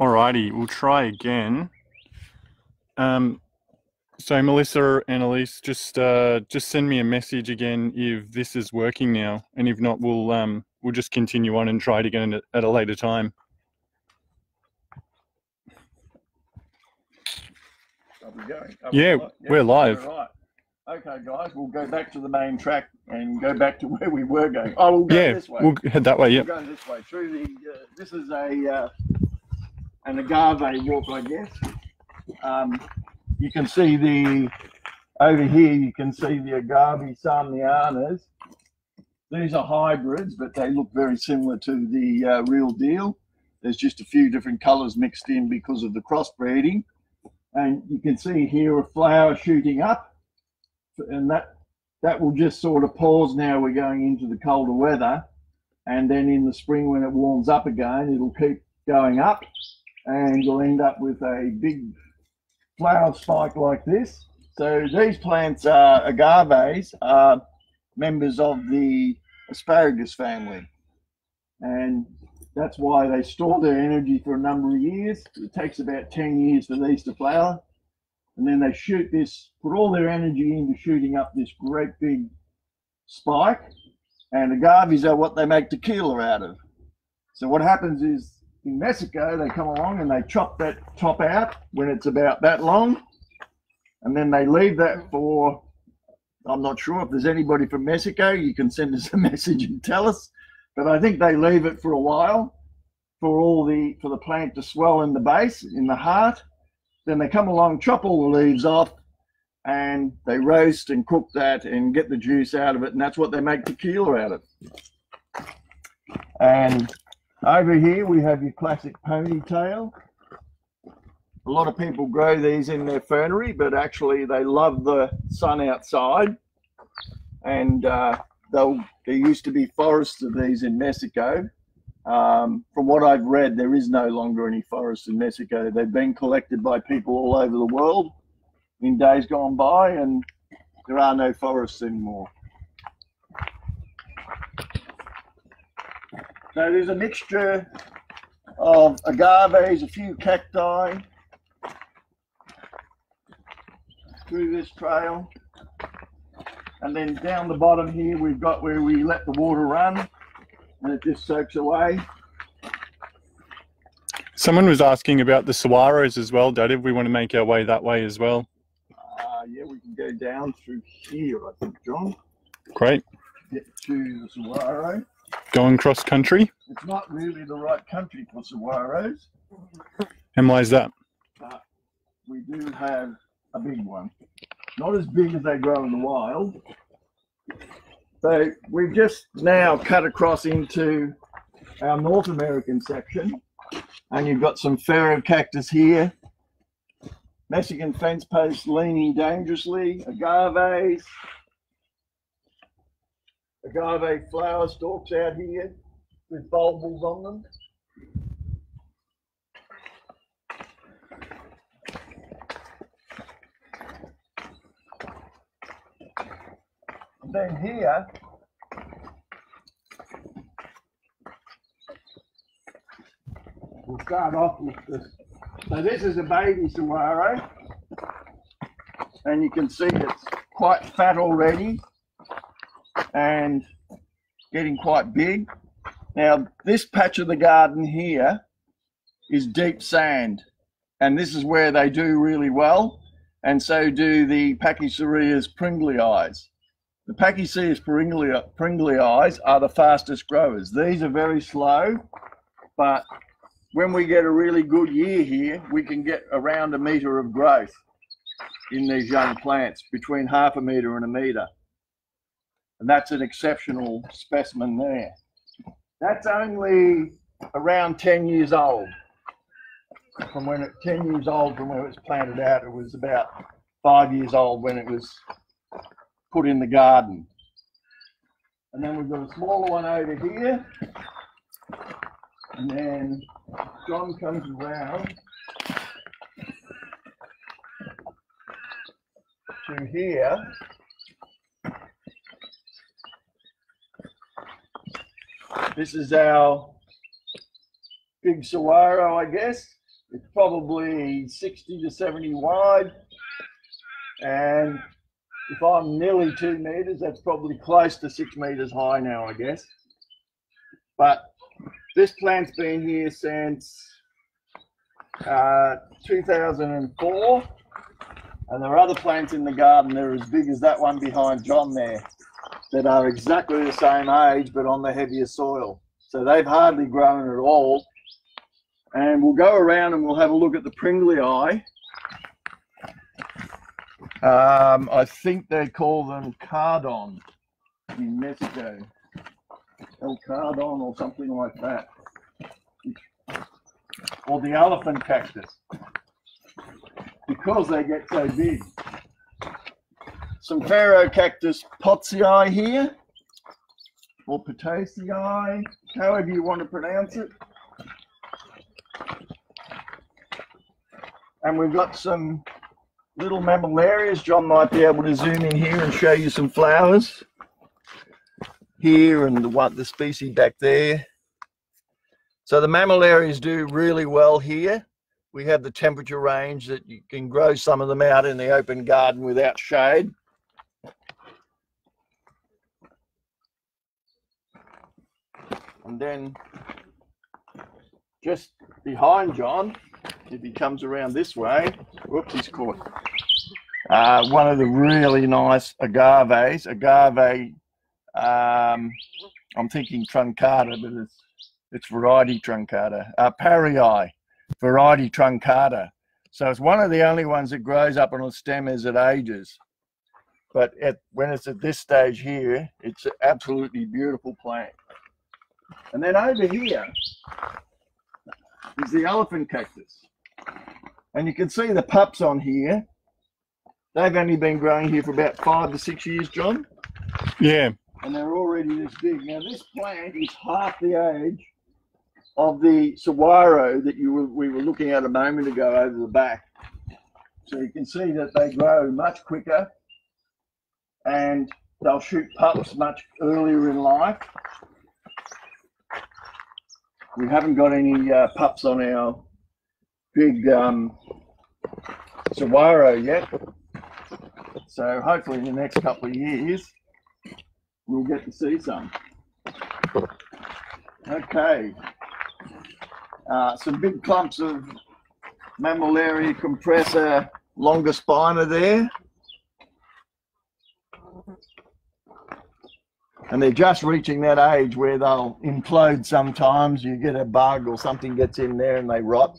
Alrighty, we'll try again. Um, so Melissa and Elise, just uh, just send me a message again if this is working now, and if not, we'll um, we'll just continue on and try it again at, at a later time. We Yeah, we li- we're live. right. Okay, guys, we'll go back to the main track and go back to where we were going. Oh, we'll go Yeah, this way. we'll head that way. We're Yeah. going this way through the. Uh, this is a uh, an agave walk, I guess. Um, you can see the over here. You can see the agave salmianas. These are hybrids, but they look very similar to the uh, real deal. There's just a few different colours mixed in because of the crossbreeding, and you can see here a flower shooting up, and that that will just sort of pause now. We're going into the colder weather and then in the spring when it warms up again it'll keep going up and you'll end up with a big flower spike like this. So these plants are agaves are members of the asparagus family. And that's why they store their energy for a number of years. It takes about 10 years for these to flower. And then they shoot this put all their energy into shooting up this great big spike. And agaves are what they make tequila out of. So what happens is in Mexico they come along and they chop that top out when it's about that long, and then they leave that for. I'm not sure if there's anybody from Mexico. You can send us a message and tell us, but I think they leave it for a while for all the for the plant to swell in the base in the heart. Then they come along, chop all the leaves off, and they roast and cook that and get the juice out of it, and that's what they make tequila out of. And over here we have your classic ponytail. A lot of people grow these in their fernery, but actually they love the sun outside. And uh, they'll, there used to be forests of these in Mexico. Um, from what I've read, there is no longer any forests in Mexico. They've been collected by people all over the world in days gone by, and there are no forests anymore. So there's a mixture of agaves, a few cacti through this trail. And then down the bottom here, we've got where we let the water run and it just soaks away. Someone was asking about the saguaros as well, Dad. If we want to make our way that way as well. Uh, yeah, we can go down through here, I think, John. Great. Get to the saguaro. Going cross country. It's not really the right country for saguaros. And why is that? but we do have a big one. Not as big as they grow in the wild. So we've just now cut across into our North American section, and you've got some pharaoh cactus here, Mexican fence posts leaning dangerously, agaves, agave flower stalks out here with bulbils on them. And then here, we'll start off with this. So this is a baby saguaro, and you can see it's quite fat already and getting quite big. Now, this patch of the garden here is deep sand, and this is where they do really well, and so do the Pachycereus pringlei. The Pachycereus pringlei, pringlei are the fastest growers. These are very slow, but when we get a really good year here, we can get around a meter of growth in these young plants, between half a meter and a meter. And that's an exceptional specimen there. That's only around 10 years old. From when it 10 years old from when it was planted out, it was about five years old when it was put in the garden. And then we've got a smaller one over here. And then John comes around to here. This is our big saguaro, I guess. It's probably 60 to 70 wide. And if I'm nearly two meters, that's probably close to six meters high now, I guess. But this plant's been here since uh, 2004. And there are other plants in the garden that are as big as that one behind John there that are exactly the same age but on the heavier soil. So they've hardly grown at all. And we'll go around and we'll have a look at the Pringlei. Um, I think they call them cardon in Mexico. El cardon or something like that. Or the elephant cactus. Because they get so big. Some Ferocactus pottsii here. Or potaceae, however you want to pronounce it. And we've got some little mammillarias. John might be able to zoom in here and show you some flowers here and the one the species back there. So the mammillarias do really well here. We have the temperature range that you can grow some of them out in the open garden without shade. And then just behind John, if he comes around this way, whoops, he's caught. Uh, one of the really nice agaves, agave, um, I'm thinking truncata, but it's, it's variety truncata, uh, Parryi, variety truncata. So it's one of the only ones that grows up on a stem as it ages. But at, when it's at this stage here, it's an absolutely beautiful plant. And then over here is the elephant cactus. And you can see the pups on here. They've only been growing here for about five to six years, John. Yeah. And they're already this big. Now this plant is half the age of the saguaro that you were, we were looking at a moment ago over the back. So you can see that they grow much quicker and they'll shoot pups much earlier in life. We haven't got any uh, pups on our big um, saguaro yet. So hopefully in the next couple of years, we'll get to see some. Okay. Uh, some big clumps of mammillary Mammillaria compressa longispina there. And they're just reaching that age where they'll implode sometimes. You get a bug or something gets in there and they rot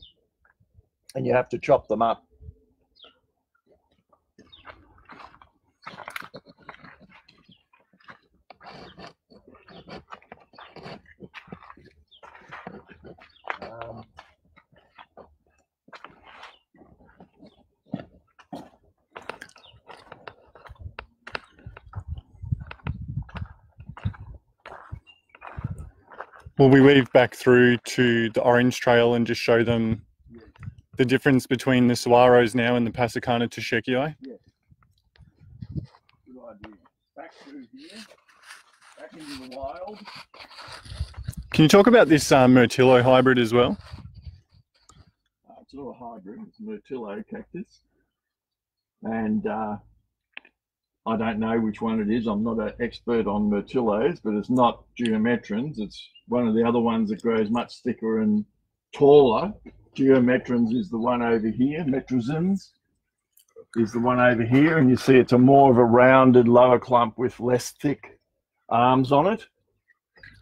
and you have to chop them up. Um, Will we weave back through to the orange trail and just show them the difference between the saguaros now and the Pasacana terscheckii? Good idea. Back through here, back into the wild. Can you talk about this um, Myrtillo hybrid as well? Uh, it's not a hybrid, it's a Myrtillo cactus. And uh, I don't know which one it is. I'm not an expert on Myrtillos, but it's not geometrizans. It's one of the other ones that grows much thicker and taller. Geometrizans is the one over here. Metrosims is the one over here. And you see it's a more of a rounded lower clump with less thick arms on it.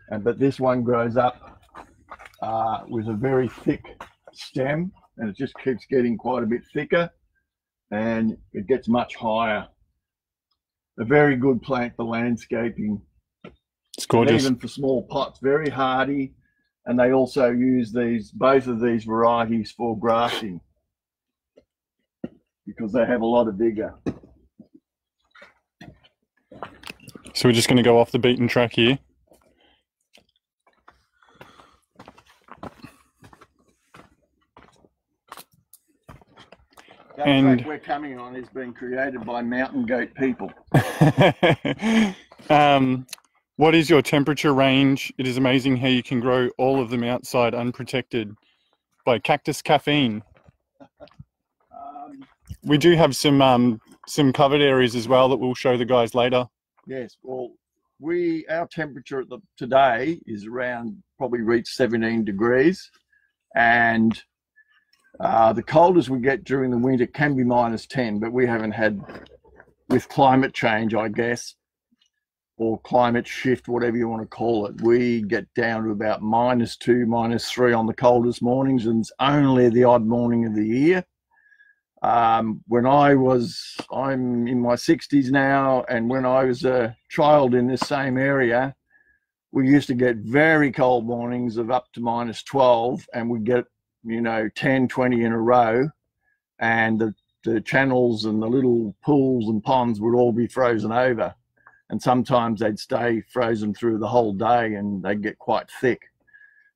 And But this one grows up uh, with a very thick stem and it just keeps getting quite a bit thicker and it gets much higher. A very good plant for landscaping, It's gorgeous. even for small pots, very hardy. And they also use these, both of these varieties for grafting because they have a lot of vigor. So we're just going to go off the beaten track here. The And- track we're coming on is being created by mountain goat people. um, what is your temperature range? It is amazing how you can grow all of them outside unprotected. by Cactus Caffeine. Um, We do have some um, some covered areas as well that we'll show the guys later. yes, well, we our temperature at the, today is around probably reached 17 degrees, and uh, the coldest we get during the winter can be minus 10, but we haven't had with climate change, I guess, or climate shift, whatever you want to call it. We get down to about minus two, minus three on the coldest mornings, and it's only the odd morning of the year. Um, when I was, I'm in my 60s now, and when I was a child in this same area, we used to get very cold mornings of up to minus 12, and we'd get, you know, 10, 20 in a row, and the, the channels and the little pools and ponds would all be frozen over. And sometimes they'd stay frozen through the whole day and they'd get quite thick.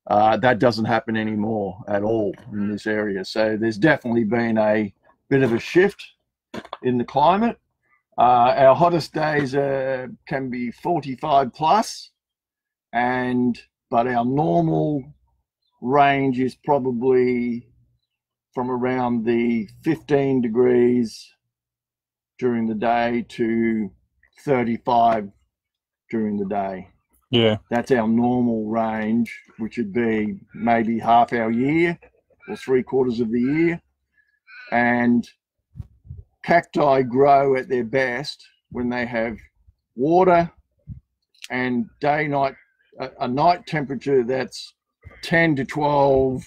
Uh, that doesn't happen anymore at all in this area. So there's definitely been a bit of a shift in the climate. Uh, our hottest days uh, can be 45 plus, and but our normal range is probably from around the 15 degrees during the day to 35 during the day. Yeah, That's our normal range, which would be maybe half our year or three quarters of the year. And cacti grow at their best when they have water and day night a, a night temperature that's 10 to 12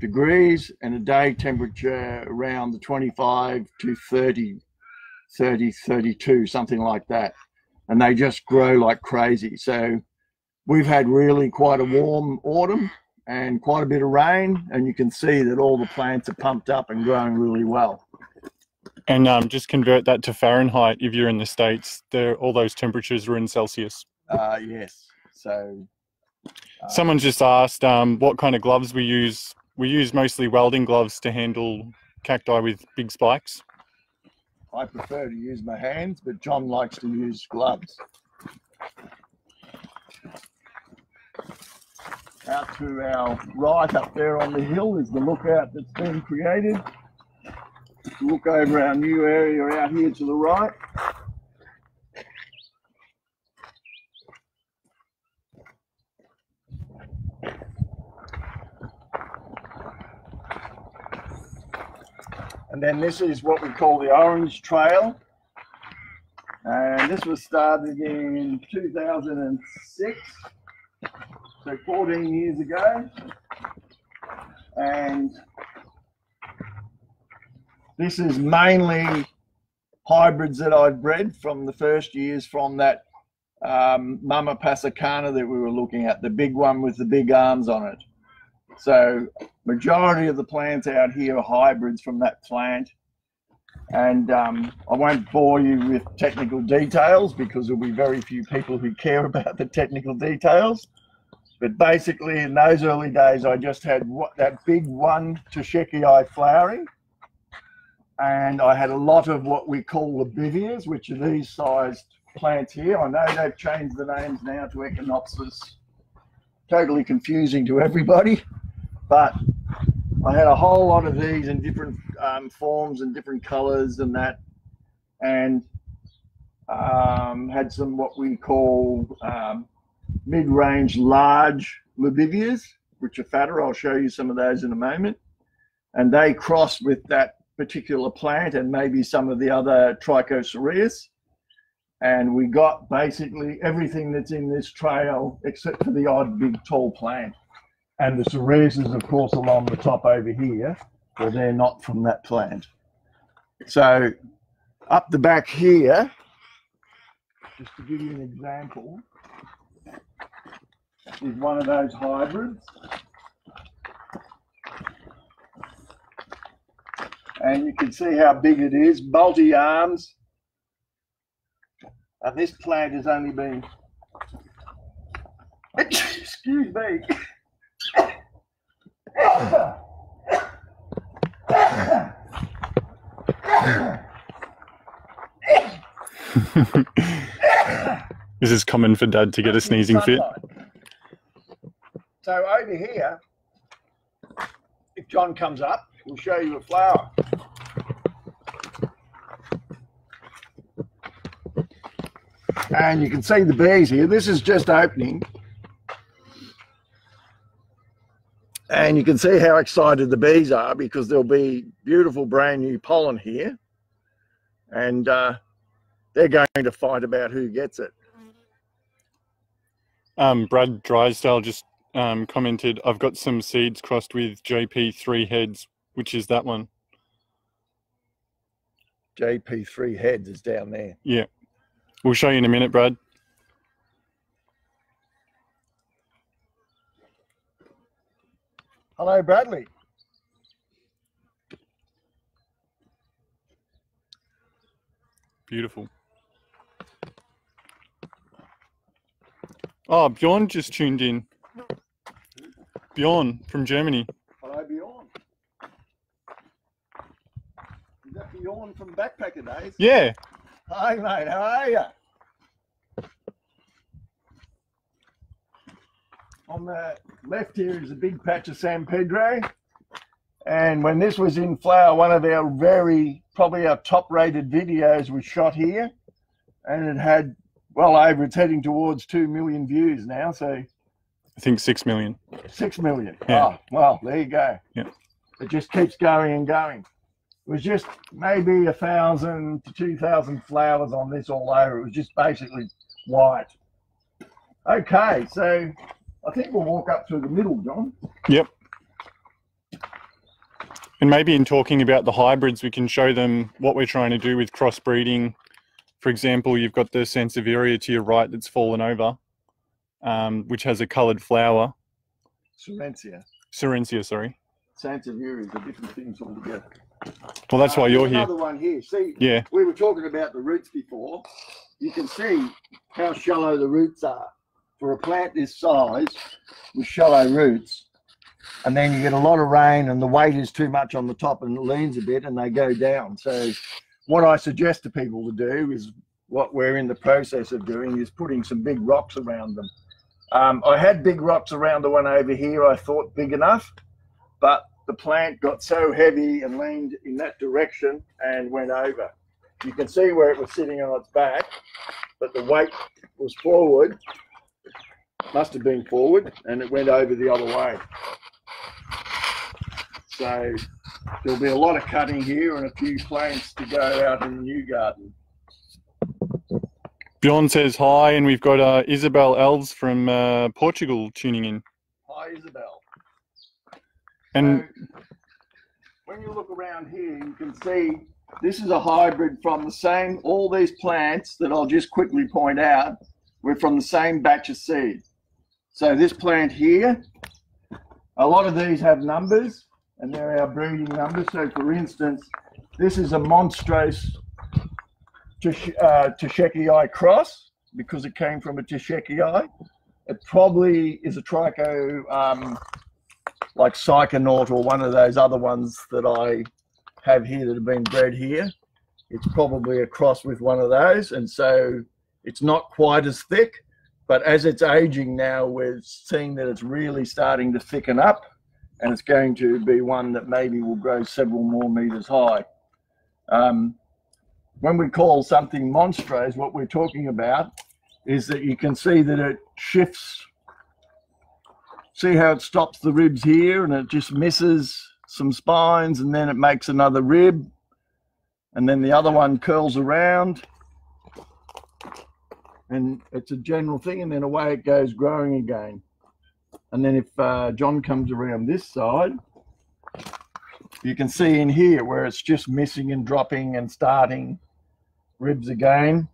degrees and a day temperature around the 25 to 30 30 32 something like that and they just grow like crazy so we've had really quite a warm autumn and quite a bit of rain and you can see that all the plants are pumped up and growing really well and um, just convert that to Fahrenheit if you're in the states. There, all those temperatures are in Celsius. uh yes so Someone just asked um, what kind of gloves we use. We use mostly welding gloves to handle cacti with big spikes. i prefer to use my hands but john likes to use gloves out to our right up there on the hill is the lookout that's been created look over our new area out here to the right And then this is what we call the Orange Trail. And this was started in 2006, so 14 years ago. And this is mainly hybrids that I'd bred from the first years from that um, Mama Pasacana that we were looking at, the big one with the big arms on it. So majority of the plants out here are hybrids from that plant. And um, I won't bore you with technical details because there'll be very few people who care about the technical details. But basically, in those early days, I just had what, that big one Terscheckii flowering. And I had a lot of what we call lobivias, which are these sized plants here. I know they've changed the names now to Echinopsis. Totally confusing to everybody. But I had a whole lot of these in different um, forms and different colors and that, and um, had some what we call um, mid-range large lobivias, which are fatter. I'll show you some of those in a moment, and they cross with that particular plant and maybe some of the other trichocereus. And we got basically everything that's in this trail except for the odd big tall plant and the cerezas, of course, along the top over here, well, they're not from that plant. So up the back here, just to give you an example, is one of those hybrids. And you can see how big it is, multi arms. And this plant has only been, excuse me, this is common for dad to get a sneezing fit. So over here, if John comes up, we'll show you a flower. And you can see the bees here. This is just opening. And you can see how excited the bees are because there'll be beautiful brand new pollen here. And uh, they're going to fight about who gets it. Um, Brad Drysdale just um, commented, I've got some seeds crossed with JP three heads, which is that one. JP3 heads is down there. Yeah. We'll show you in a minute, Brad. Hello, Bradley. Beautiful. Oh, Bjorn just tuned in. Bjorn from Germany. Hello, Bjorn. Is that Bjorn from Backpacker Days? Yeah. Hi, mate. How are you? On the left here is a big patch of San Pedro. And when this was in flower, one of our very, probably our top rated videos was shot here. And it had well over, it's heading towards 2 million views now. So I think 6 million. 6 million. Yeah. Oh, well, there you go. Yeah. It just keeps going and going. It was just maybe a thousand to two thousand flowers on this all over. It was just basically white. Okay, so I think we'll walk up to the middle, John. Yep. And maybe in talking about the hybrids, we can show them what we're trying to do with crossbreeding. For example, you've got the Sansevieria to your right that's fallen over, um, which has a coloured flower. Silencia. Serencia, sorry. Sansevieria is a different things altogether. Well, that's why Uh, you're here. Another one here. See, Yeah, we were talking about the roots before. You can see how shallow the roots are. For a plant this size with shallow roots, and then you get a lot of rain and the weight is too much on the top and it leans a bit and they go down. So what I suggest to people to do is what we're in the process of doing is putting some big rocks around them. Um, I had big rocks around the one over here, I thought big enough, but the plant got so heavy and leaned in that direction and went over. You can see where it was sitting on its back, but the weight was forward, must have been forward, and it went over the other way. So there'll be a lot of cutting here and a few plants to go out in the new garden. Bjorn says hi, and we've got uh, Isabel Alves from uh, Portugal tuning in. Hi, Isabel. And So, when you look around here, you can see this is a hybrid from the same, all these plants that I'll just quickly point out were from the same batch of seed. So this plant here, a lot of these have numbers and they're our breeding numbers. So for instance, this is a monstrose Tish- uh, Terscheckii cross because it came from a Terscheckii. It probably is a Tricho um, like Psychonaut or one of those other ones that I have here that have been bred here. It's probably a cross with one of those, and so it's not quite as thick. But as it's aging now, we're seeing that it's really starting to thicken up, and it's going to be one that maybe will grow several more meters high. Um, when we call something monstrose, what we're talking about is that you can see that it shifts. See how it stops the ribs here and it just misses some spines and then it makes another rib and then the other one curls around. And it's a general thing and then away it goes growing again and then if uh, john comes around this side you can see in here where it's just missing and dropping and starting ribs again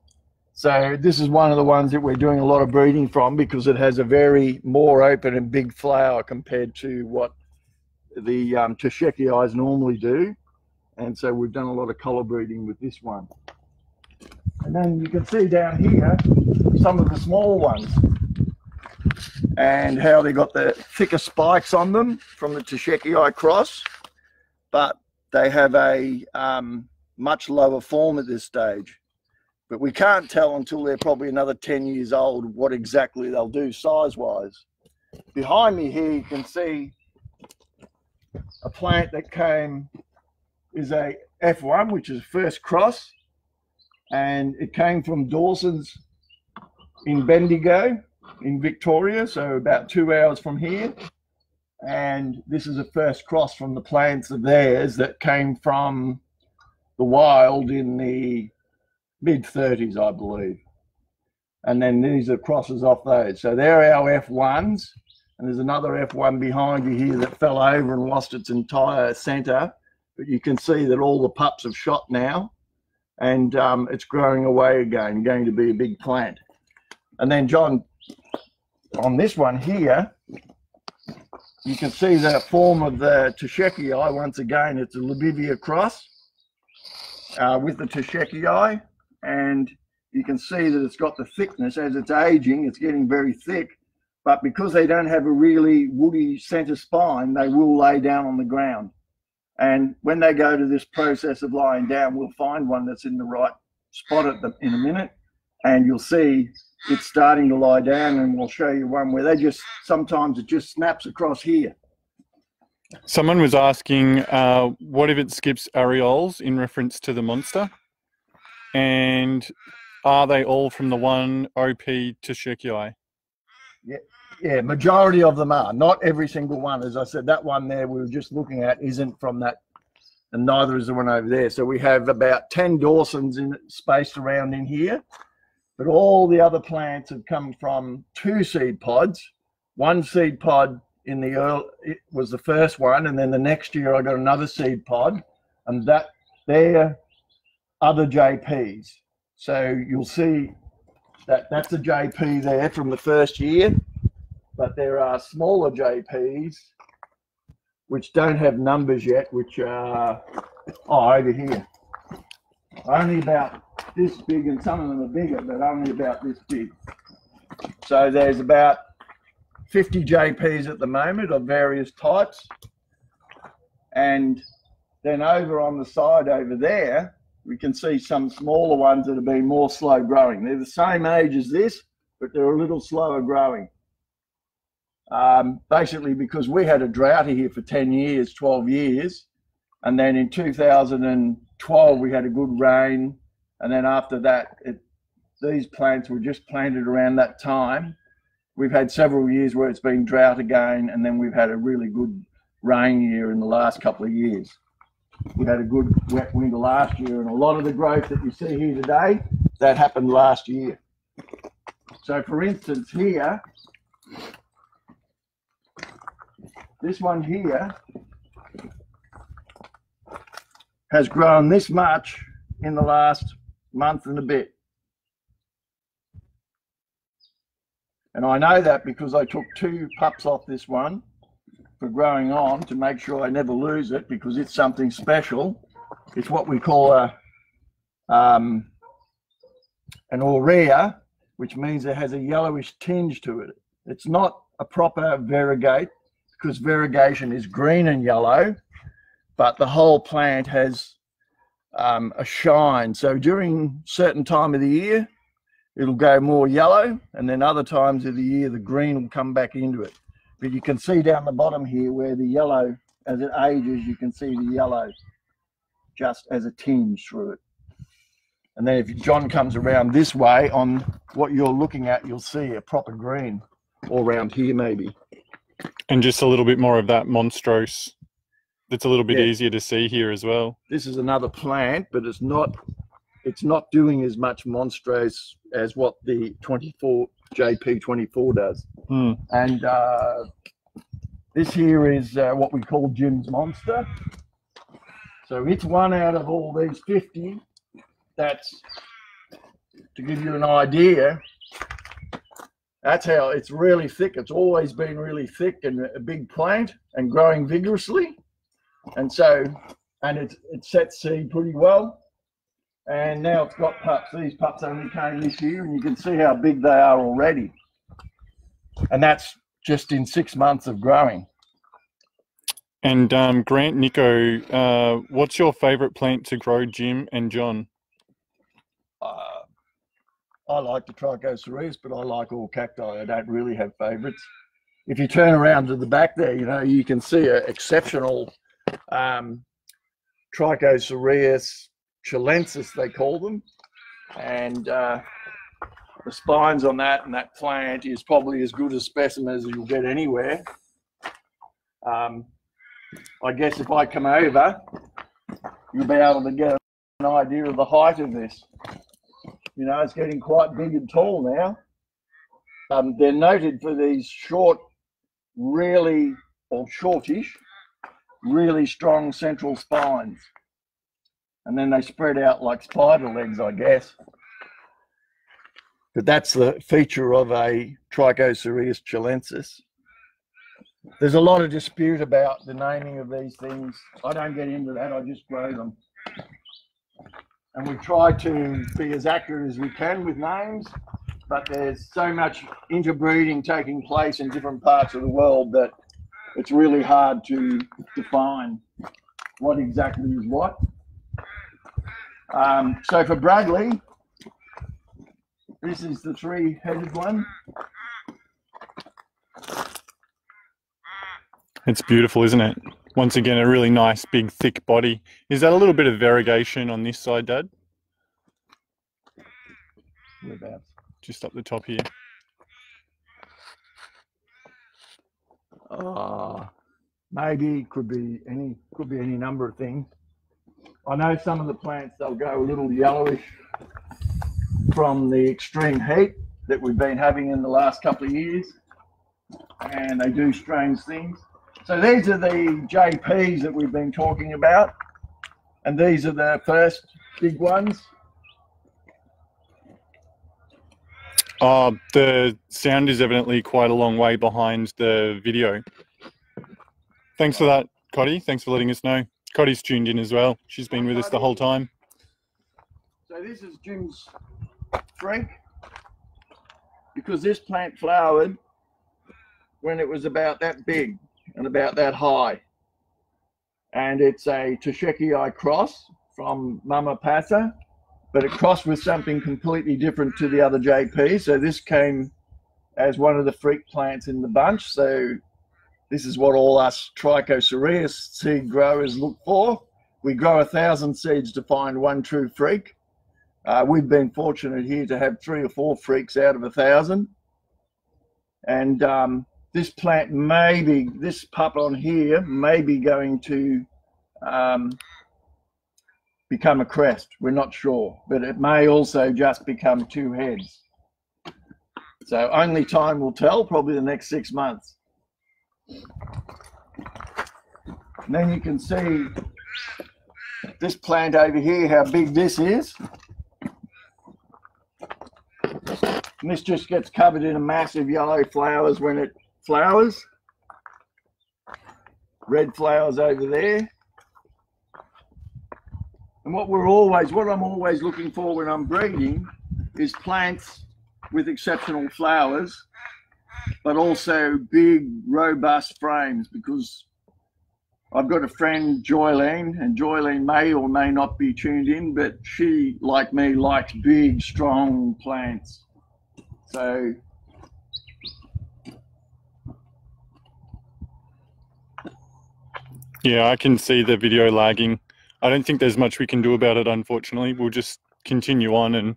so this is one of the ones that we're doing a lot of breeding from because it has a very more open and big flower compared to what the um, eyes normally do. And so we've done a lot of color breeding with this one. And then you can see down here some of the small ones and how they got the thicker spikes on them from the Terscheckii cross, but they have a um, much lower form at this stage. But we can't tell until they're probably another 10 years old what exactly they'll do size wise. Behind me here, you can see a plant that came is a F1, which is first cross, and it came from Dawson's in Bendigo in Victoria, so about two hours from here. And this is a first cross from the plants of theirs that came from the wild in the mid 30s, I believe. And then these are crosses off those. So they're our F1s. And there's another F1 behind you here that fell over and lost its entire centre. But you can see that all the pups have shot now and um, it's growing away again, going to be a big plant. And then, John, on this one here, you can see that form of the Terscheckii. Once again, it's a Lobivia cross uh, with the Terscheckii. And you can see that it's got the thickness as it's aging, it's getting very thick. But because they don't have a really woody center spine, they will lay down on the ground. And when they go to this process of lying down, we'll find one that's in the right spot at the, in a minute. And you'll see it's starting to lie down. And we'll show you one where they just sometimes it just snaps across here. Someone was asking, uh, what if it skips areoles in reference to the monster? And are they all from the one OP Terscheckii? Yeah, yeah, majority of them are. Not every single one. As I said, that one there we were just looking at isn't from that, and neither is the one over there. So we have about 10 Dawsons in spaced around in here. But all the other plants have come from two seed pods. One seed pod in the early, it was the first one, and then the next year I got another seed pod, and that they're other JPs. So you'll see that that's a JP there from the first year, but there are smaller JPs which don't have numbers yet, which are oh, over here. Only about this big, and some of them are bigger, but only about this big. So there's about 50 JPs at the moment of various types. And then over on the side over there, we can see some smaller ones that have been more slow growing. They're the same age as this, but they're a little slower growing. Um, basically because we had a drought here for 10 years, 12 years. And then in 2012, we had a good rain. And then after that, it, these plants were just planted around that time. We've had several years where it's been drought again, and then we've had a really good rain year in the last couple of years we had a good wet winter last year, and a lot of the growth that you see here today, that happened last year. So, for instance, here, this one here has grown this much in the last month and a bit. And I know that because I took two pups off this one for growing on to make sure I never lose it because it's something special. It's what we call a um, an aurea, which means it has a yellowish tinge to it. It's not a proper variegate because variegation is green and yellow, but the whole plant has um, a shine. So during certain time of the year, it'll go more yellow, and then other times of the year, the green will come back into it. But you can see down the bottom here where the yellow, as it ages, you can see the yellow just as a tinge through it. And then if John comes around this way on what you're looking at, you'll see a proper green all around here maybe. And just a little bit more of that monstrose. It's a little bit yeah. easier to see here as well. This is another plant, but it's not it's not doing as much monstrose as what the 24 JP24 does. Hmm. And uh, this here is uh, what we call Jim's Monster. So it's one out of all these 50. That's, to give you an idea, that's how it's really thick. It's always been really thick and a big plant and growing vigorously. And so, and it, it sets seed pretty well and now it's got pups. These pups only came this year, and you can see how big they are already. And that's just in six months of growing. And um, Grant Nico, uh, what's your favourite plant to grow, Jim and John? Uh, I like the Trichocereus, but I like all cacti. I don't really have favourites. If you turn around to the back there, you know, you can see an exceptional um, Trichocereus chilensis, they call them. And uh, the spines on that and that plant is probably as good a specimen as you'll get anywhere. Um, I guess if I come over, you'll be able to get an idea of the height of this. You know, it's getting quite big and tall now. Um, they're noted for these short, really, or shortish, really strong central spines. And then they spread out like spider legs, I guess. But that's the feature of a Trichocereus chilensis. There's a lot of dispute about the naming of these things. I don't get into that, I just grow them. And we try to be as accurate as we can with names, but there's so much interbreeding taking place in different parts of the world that it's really hard to define what exactly is what. Um, so for Bradley, this is the three-headed one. It's beautiful, isn't it? Once again, a really nice, big, thick body. Is that a little bit of variegation on this side, Dad? Whereabouts? Just up the top here. Uh, maybe could be any could be any number of things. I know some of the plants they'll go a little yellowish from the extreme heat that we've been having in the last couple of years, and they do strange things. So these are the JPs that we've been talking about, and these are the first big ones. Uh, the sound is evidently quite a long way behind the video. Thanks for that, Cotty. Thanks for letting us know. Cotty's tuned in as well. She's been with us the whole time. So this is Jim's freak because this plant flowered when it was about that big and about that high. And it's a Terscheckii cross from Mama Pasa, but it crossed with something completely different to the other JP. So this came as one of the freak plants in the bunch. So this is what all us Trichocereus seed growers look for. We grow a thousand seeds to find one true freak. Uh, we've been fortunate here to have three or four freaks out of a thousand. And um, this plant may be, this pup on here may be going to um, become a crest. We're not sure, but it may also just become two heads. So only time will tell, probably the next six months. And then you can see this plant over here, how big this is. And this just gets covered in a massive yellow flowers when it flowers. Red flowers over there. And what we're always, what I'm always looking for when I'm breeding is plants with exceptional flowers, but also big, robust frames because I've got a friend, Joylene, and Joylene may or may not be tuned in, but she, like me, likes big, strong plants. So Yeah, I can see the video lagging. I don't think there's much we can do about it, unfortunately. We'll just continue on and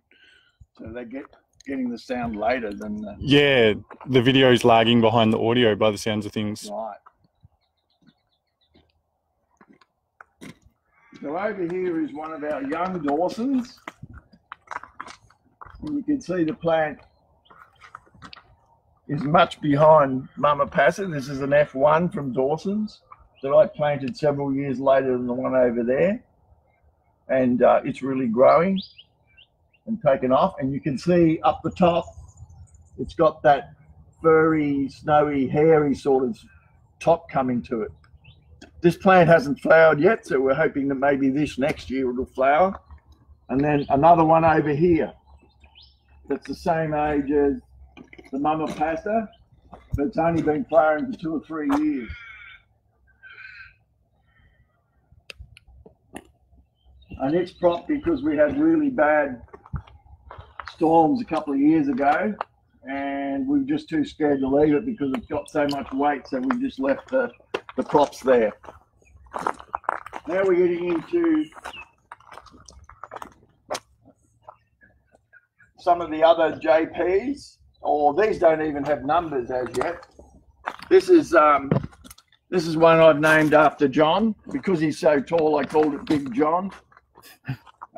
so they get getting the sound later than the yeah, the video is lagging behind the audio by the sounds of things. right. So over here is one of our young Dawsons. And you can see the plant is much behind Mama Pasa. This is an F1 from Dawson's that I planted several years later than the one over there. And uh, it's really growing and taken off. And you can see up the top, it's got that furry, snowy, hairy sort of top coming to it. This plant hasn't flowered yet, so we're hoping that maybe this next year it'll flower. And then another one over here that's the same age as the Mama Pasa, but it's only been flowering for two or three years. And it's propped because we had really bad storms a couple of years ago, and we were just too scared to leave it because it's got so much weight, so we just left the, the props there. Now we're getting into some of the other JPs, or these don't even have numbers as yet. This is um, this is one I've named after John because he's so tall. I called it Big John.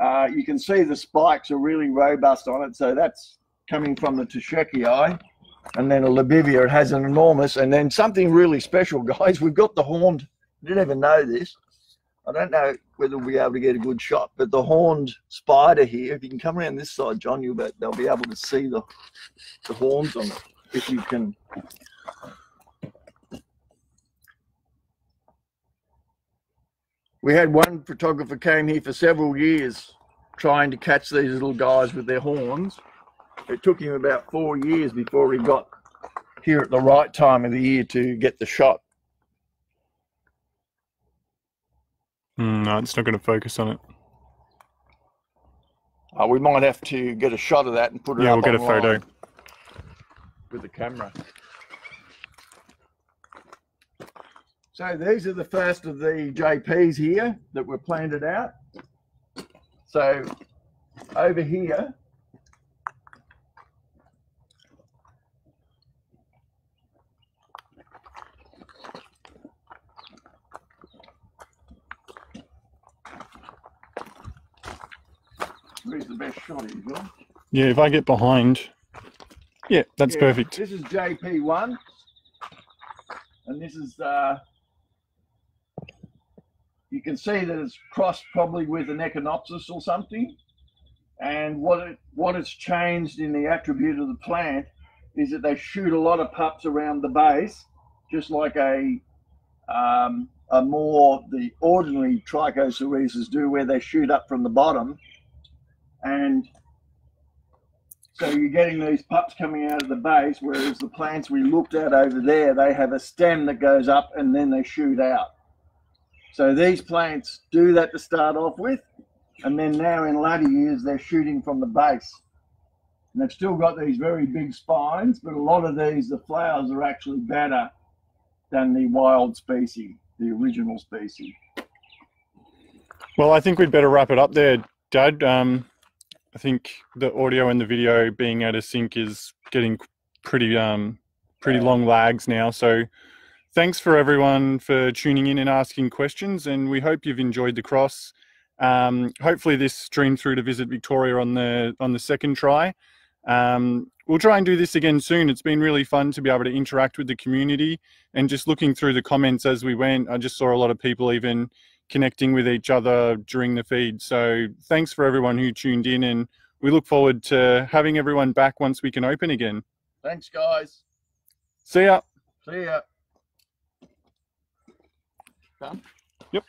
Uh, you can see the spikes are really robust on it, so that's coming from the Terscheckii. And then a Lobivia, it has an enormous, and then something really special, guys. We've got the horned. I didn't even know this. I don't know whether we'll be able to get a good shot, but the horned spider here, if you can come around this side, John, you'll be, they'll be able to see the, the horns on it. If you can. We had one photographer came here for several years trying to catch these little guys with their horns. It took him about four years before he got here at the right time of the year to get the shot. Mm, no, it's not going to focus on it. Uh, we might have to get a shot of that and put it Yeah, we'll get a photo. with the camera. So these are the first of the JPs here that were planted out. So over here, where's the best shot here, John? Yeah, if I get behind. Yeah, that's Yeah, perfect. This is JP1, and this is. Uh, you can see that it's crossed probably with an echinopsis or something. And what it what it's changed in the attribute of the plant is that they shoot a lot of pups around the base, just like a um, a more the ordinary trichocereses do, where they shoot up from the bottom, and so you're getting these pups coming out of the base, whereas the plants we looked at over there, they have a stem that goes up and then they shoot out. So these plants do that to start off with, and then now in latter years they're shooting from the base. And they've still got these very big spines, but a lot of these, the flowers are actually better than the wild species, the original species. Well, I think we'd better wrap it up there, Dad. Um, I think the audio and the video being out of sync is getting pretty um, pretty long lags now. So, thanks for everyone for tuning in and asking questions, and we hope you've enjoyed the cross. Um, hopefully, this streamed through to visit Victoria on the on the second try. Um, we'll try and do this again soon. It's been really fun to be able to interact with the community and just looking through the comments as we went. I just saw a lot of people even connecting with each other during the feed. So thanks for everyone who tuned in, and we look forward to having everyone back once we can open again. Thanks, guys. See ya. See ya. Done? Yep.